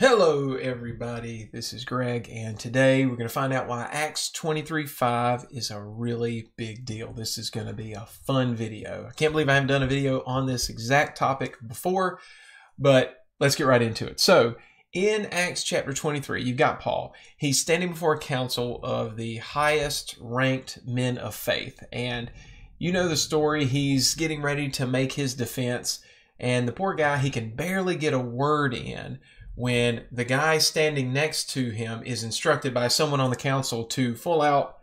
Hello, everybody. This is Greg, and today we're going to find out why Acts 23:5 is a really big deal. This is going to be a fun video. I can't believe I haven't done a video on this exact topic before, but let's get right into it. So, in Acts chapter 23, you've got Paul. He's standing before a council of the highest ranked men of faith, and you know the story. He's getting ready to make his defense, and the poor guy, he can barely get a word in when the guy standing next to him is instructed by someone on the council to full out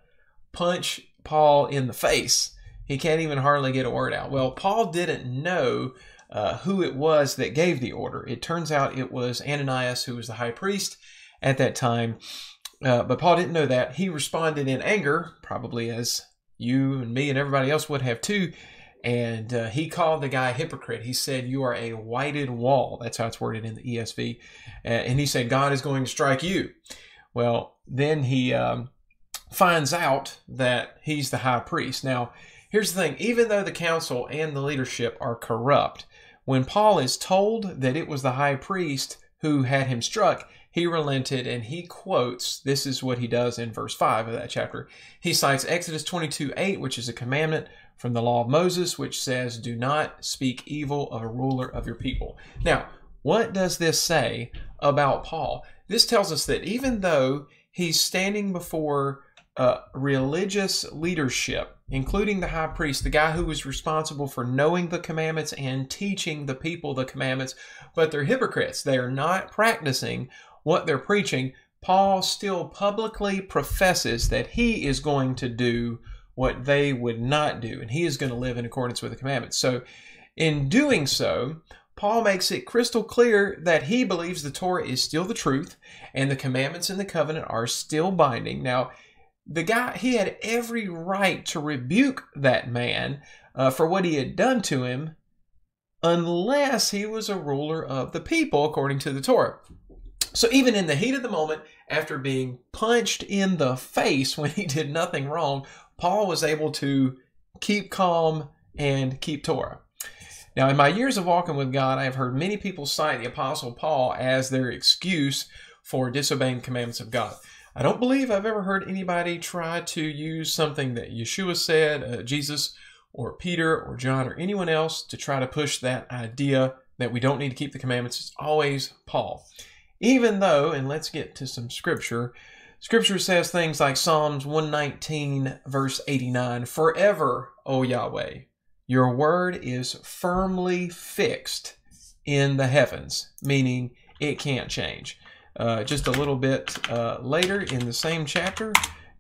punch Paul in the face. He can't even hardly get a word out. Well, Paul didn't know uh, who it was that gave the order. It turns out it was Ananias, who was the high priest at that time. Uh, but Paul didn't know that. He responded in anger, probably as you and me and everybody else would have too. And uh, he called the guy a hypocrite. He said, You are a whited wall. That's how it's worded in the ESV. and he said, God is going to strike you. Well, then he um, finds out that he's the high priest. Now, here's the thing even though the council and the leadership are corrupt, when Paul is told that it was the high priest who had him struck, he relented and he quotes this is what he does in verse 5 of that chapter. He cites Exodus 22 8, which is a commandment from the law of Moses, which says, Do not speak evil of a ruler of your people. Now, what does this say about Paul? This tells us that even though he's standing before uh, religious leadership, including the high priest, the guy who was responsible for knowing the commandments and teaching the people the commandments, but they're hypocrites. They are not practicing what they're preaching. Paul still publicly professes that he is going to do what they would not do, and he is going to live in accordance with the commandments. So, in doing so, Paul makes it crystal clear that he believes the Torah is still the truth and the commandments in the covenant are still binding. Now, the guy, he had every right to rebuke that man uh, for what he had done to him unless he was a ruler of the people according to the Torah. So, even in the heat of the moment, after being punched in the face when he did nothing wrong, Paul was able to keep calm and keep Torah. Now, in my years of walking with God, I have heard many people cite the Apostle Paul as their excuse for disobeying commandments of God. I don't believe I've ever heard anybody try to use something that Yeshua said, uh, Jesus, or Peter, or John, or anyone else to try to push that idea that we don't need to keep the commandments. It's always Paul. Even though, and let's get to some scripture, Scripture says things like Psalms 119, verse 89 Forever, O Yahweh, your word is firmly fixed in the heavens, meaning it can't change. Uh, just a little bit uh, later in the same chapter,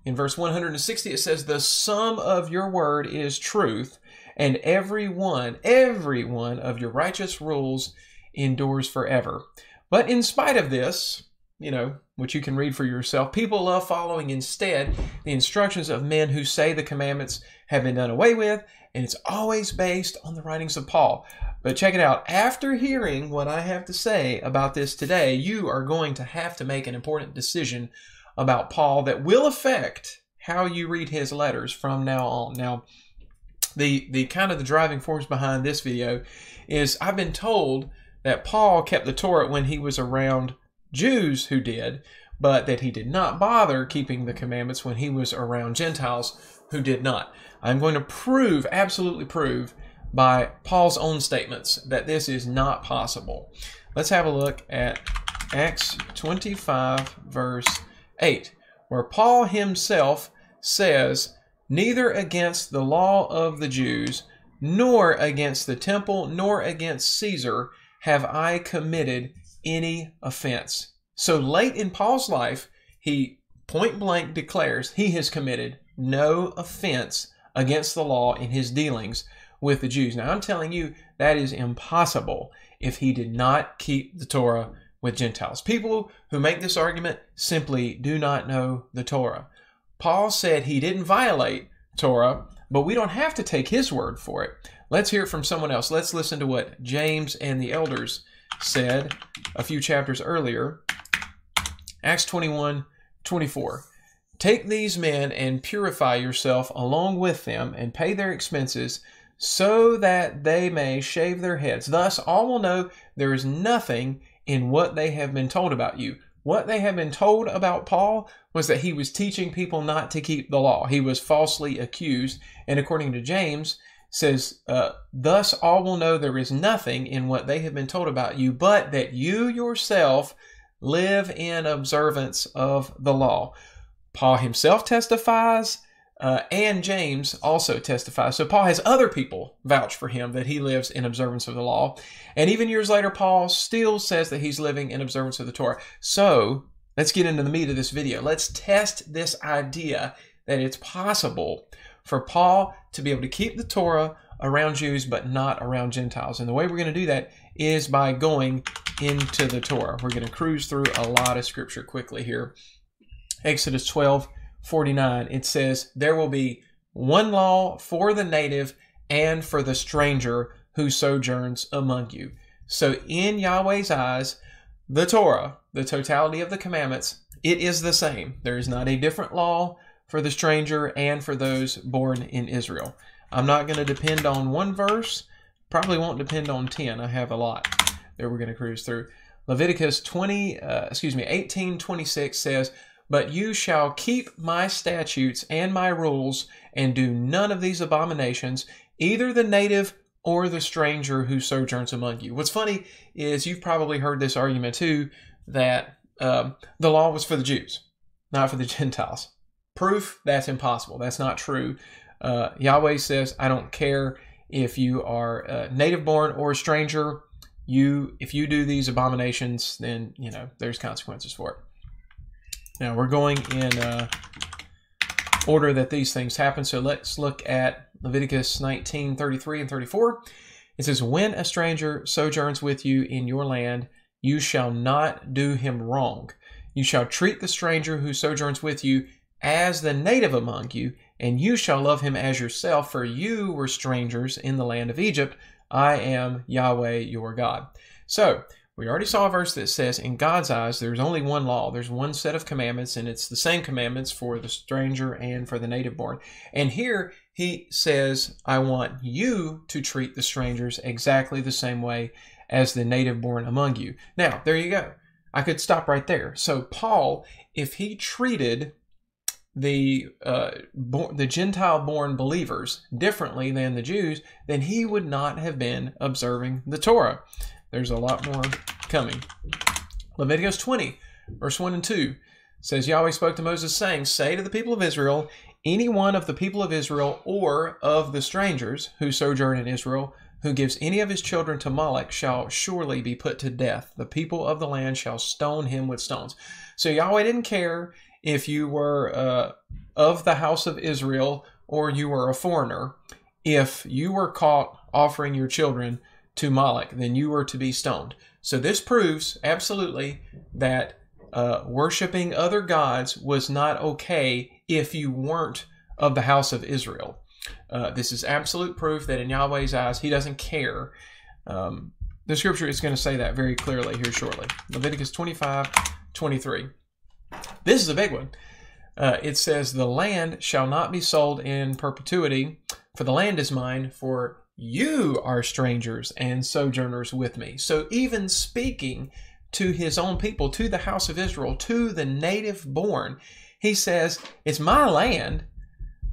in verse 160, it says, The sum of your word is truth, and every one, every one of your righteous rules endures forever. But in spite of this, you know, which you can read for yourself. People love following instead the instructions of men who say the commandments have been done away with, and it's always based on the writings of Paul. But check it out. After hearing what I have to say about this today, you are going to have to make an important decision about Paul that will affect how you read his letters from now on. Now, the the kind of the driving force behind this video is I've been told that Paul kept the Torah when he was around Jews who did, but that he did not bother keeping the commandments when he was around Gentiles who did not. I'm going to prove, absolutely prove, by Paul's own statements that this is not possible. Let's have a look at Acts 25, verse 8, where Paul himself says, Neither against the law of the Jews, nor against the temple, nor against Caesar have I committed any offense. So late in Paul's life, he point blank declares he has committed no offense against the law in his dealings with the Jews. Now, I'm telling you, that is impossible if he did not keep the Torah with Gentiles. People who make this argument simply do not know the Torah. Paul said he didn't violate Torah, but we don't have to take his word for it. Let's hear it from someone else. Let's listen to what James and the elders said a few chapters earlier. Acts 21 24. Take these men and purify yourself along with them and pay their expenses so that they may shave their heads. Thus, all will know there is nothing in what they have been told about you. What they have been told about Paul was that he was teaching people not to keep the law. He was falsely accused. And according to James, says, uh, Thus all will know there is nothing in what they have been told about you, but that you yourself live in observance of the law. Paul himself testifies, uh, and James also testifies. So Paul has other people vouch for him that he lives in observance of the law. And even years later, Paul still says that he's living in observance of the Torah. So let's get into the meat of this video. Let's test this idea that it's possible for Paul to be able to keep the Torah around Jews but not around Gentiles. And the way we're going to do that is by going into the Torah. We're going to cruise through a lot of scripture quickly here. Exodus 12 49, it says, There will be one law for the native and for the stranger who sojourns among you. So, in Yahweh's eyes, the Torah, the totality of the commandments, it is the same. There is not a different law for the stranger and for those born in Israel. I'm not going to depend on one verse. Probably won't depend on 10. I have a lot that we're going to cruise through. Leviticus 20, uh, excuse me, 18:26 says, "But you shall keep my statutes and my rules and do none of these abominations, either the native or the stranger who sojourns among you." What's funny is you've probably heard this argument too that um, the law was for the Jews, not for the Gentiles. Proof that's impossible. That's not true. Uh, Yahweh says, I don't care if you are native born or a stranger. You, if you do these abominations, then you know there's consequences for it. Now we're going in uh, order that these things happen. So let's look at Leviticus 19, 33 and 34. It says, When a stranger sojourns with you in your land, you shall not do him wrong. You shall treat the stranger who sojourns with you as the native among you, and you shall love him as yourself, for you were strangers in the land of Egypt. I am Yahweh your God. So, we already saw a verse that says, in God's eyes, there's only one law. There's one set of commandments, and it's the same commandments for the stranger and for the native born. And here he says, I want you to treat the strangers exactly the same way as the native born among you. Now, there you go. I could stop right there. So, Paul, if he treated the uh, the Gentile born believers differently than the Jews, then he would not have been observing the Torah. There's a lot more coming. Leviticus 20, verse 1 and 2 says, Yahweh spoke to Moses, saying, Say to the people of Israel, any one of the people of Israel or of the strangers who sojourn in Israel, who gives any of his children to Moloch, shall surely be put to death. The people of the land shall stone him with stones. So Yahweh didn't care if you were uh, of the house of Israel or you were a foreigner, if you were caught offering your children to Moloch, then you were to be stoned. So this proves absolutely that uh, worshiping other gods was not okay if you weren't of the house of Israel. Uh, this is absolute proof that in Yahweh's eyes, he doesn't care. Um, the scripture is going to say that very clearly here shortly. Leviticus 25, 23. This is a big one. Uh, it says, The land shall not be sold in perpetuity, for the land is mine, for you are strangers and sojourners with me. So, even speaking to his own people, to the house of Israel, to the native born, he says, It's my land.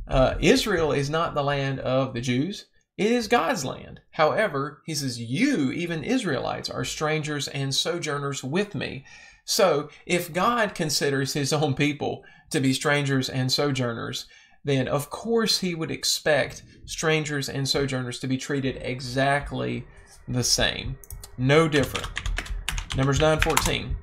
Uh, Israel is not the land of the Jews. It is God's land. However, he says, You, even Israelites, are strangers and sojourners with me. So, if God considers his own people to be strangers and sojourners, then of course he would expect strangers and sojourners to be treated exactly the same. No different. Numbers 9:14.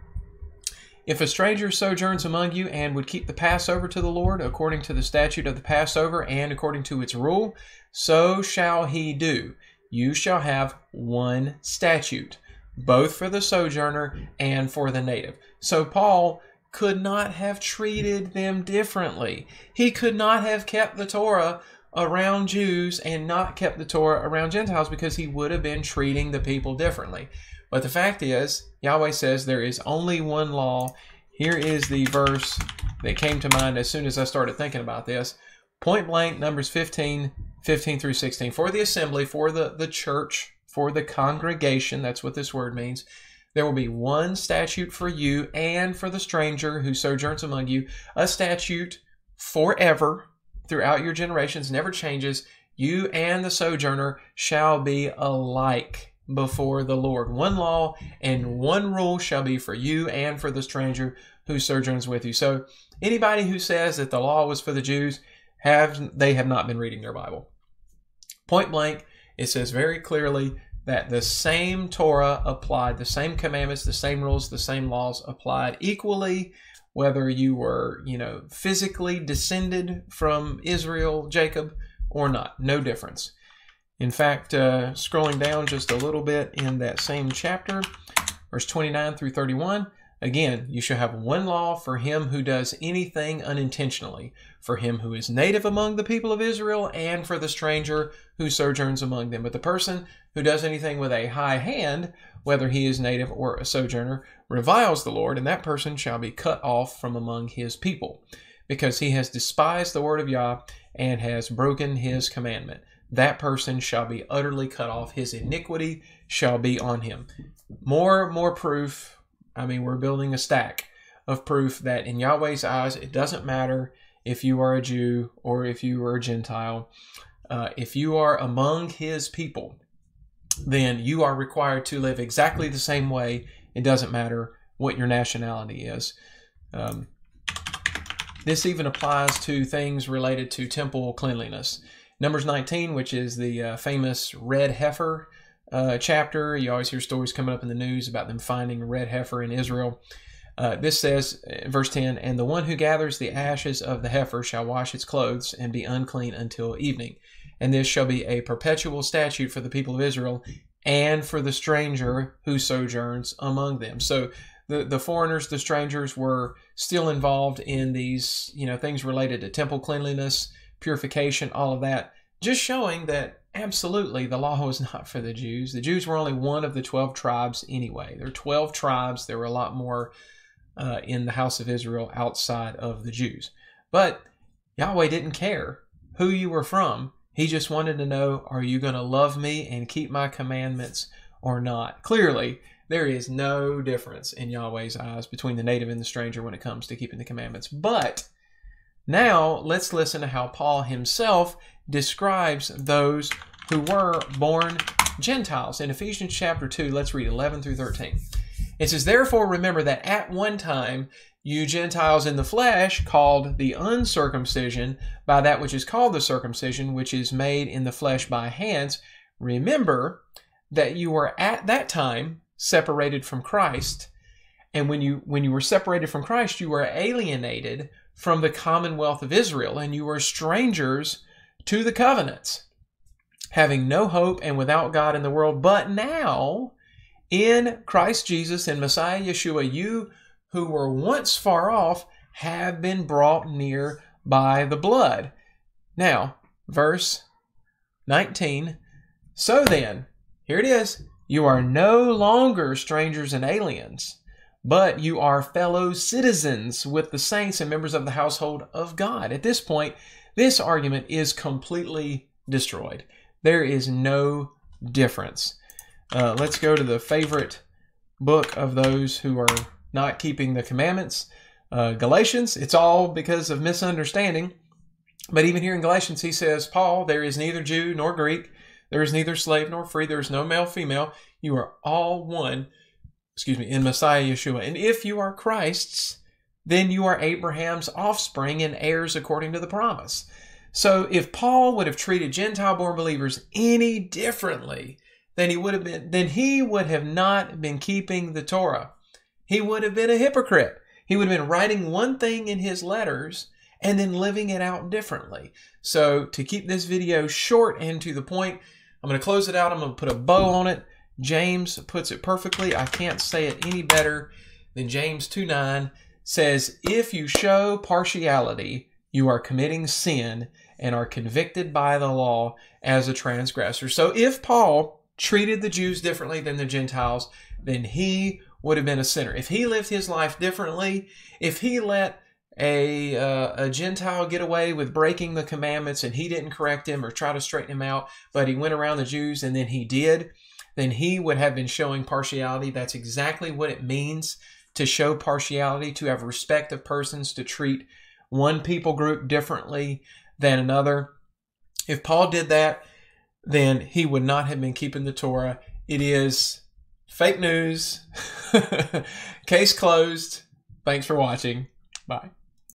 If a stranger sojourns among you and would keep the Passover to the Lord according to the statute of the Passover and according to its rule, so shall he do. You shall have one statute both for the sojourner and for the native. So Paul could not have treated them differently. He could not have kept the Torah around Jews and not kept the Torah around Gentiles because he would have been treating the people differently. But the fact is, Yahweh says there is only one law. Here is the verse that came to mind as soon as I started thinking about this. Point blank, Numbers 15, 15 through 16. For the assembly, for the, the church, for the congregation, that's what this word means, There will be one statute for you and for the stranger who sojourns among you, a statute forever throughout your generations, never changes. You and the sojourner shall be alike before the Lord. One law and one rule shall be for you and for the stranger who sojourns with you. So anybody who says that the law was for the Jews, have they have not been reading their Bible. Point blank, it says very clearly that the same Torah applied, the same commandments, the same rules, the same laws applied equally, whether you were, you know, physically descended from Israel, Jacob, or not. No difference. In fact, uh, scrolling down just a little bit in that same chapter, verse 29 through 31, Again, you shall have one law for him who does anything unintentionally, for him who is native among the people of Israel, and for the stranger who sojourns among them. But the person who does anything with a high hand, whether he is native or a sojourner, reviles the Lord, and that person shall be cut off from among his people, because he has despised the word of Yah and has broken his commandment. That person shall be utterly cut off. His iniquity shall be on him. More, more proof I mean, we're building a stack of proof that in Yahweh's eyes, it doesn't matter if you are a Jew or if you are a Gentile. Uh, if you are among his people, then you are required to live exactly the same way. It doesn't matter what your nationality is. Um, this even applies to things related to temple cleanliness. Numbers 19, which is the uh, famous red heifer uh, chapter. You always hear stories coming up in the news about them finding a red heifer in Israel. Uh, this says, uh, verse 10, And the one who gathers the ashes of the heifer shall wash its clothes and be unclean until evening. And this shall be a perpetual statute for the people of Israel and for the stranger who sojourns among them. So the, the foreigners, the strangers were still involved in these, you know, things related to temple cleanliness, purification, all of that, just showing that Absolutely, the law was not for the Jews. The Jews were only one of the 12 tribes anyway. There were 12 tribes. There were a lot more uh, in the house of Israel outside of the Jews. But Yahweh didn't care who you were from. He just wanted to know are you going to love me and keep my commandments or not? Clearly, there is no difference in Yahweh's eyes between the native and the stranger when it comes to keeping the commandments. But now let's listen to how Paul himself describes those who were born Gentiles. In Ephesians chapter 2, let's read 11 through 13. It says, Therefore remember that at one time you Gentiles in the flesh, called the uncircumcision by that which is called the circumcision, which is made in the flesh by hands, remember that you were at that time separated from Christ. And when you when you were separated from Christ, you were alienated from the commonwealth of Israel, and you were strangers to the covenants, having no hope and without God in the world. But now, in Christ Jesus and Messiah Yeshua, you who were once far off have been brought near by the blood. Now, verse 19. So then, here it is. You are no longer strangers and aliens, but you are fellow citizens with the saints and members of the household of God. At this point, this argument is completely destroyed. There is no difference. Uh, let's go to the favorite book of those who are not keeping the commandments. Uh, Galatians, it's all because of misunderstanding. But even here in Galatians, he says, Paul, there is neither Jew nor Greek, there is neither slave nor free, there is no male, female. You are all one, excuse me, in Messiah Yeshua. And if you are Christ's, then you are Abraham's offspring and heirs according to the promise. So if Paul would have treated Gentile born believers any differently, then he would have been then he would have not been keeping the Torah. He would have been a hypocrite. He would have been writing one thing in his letters and then living it out differently. So to keep this video short and to the point, I'm going to close it out. I'm going to put a bow on it. James puts it perfectly. I can't say it any better than James 2 9 says, If you show partiality, you are committing sin and are convicted by the law as a transgressor. So if Paul treated the Jews differently than the Gentiles, then he would have been a sinner. If he lived his life differently, if he let a, uh, a Gentile get away with breaking the commandments and he didn't correct him or try to straighten him out, but he went around the Jews and then he did, then he would have been showing partiality. That's exactly what it means to show partiality, to have respect of persons, to treat one people group differently than another. If Paul did that, then he would not have been keeping the Torah. It is fake news. Case closed. Thanks for watching. Bye.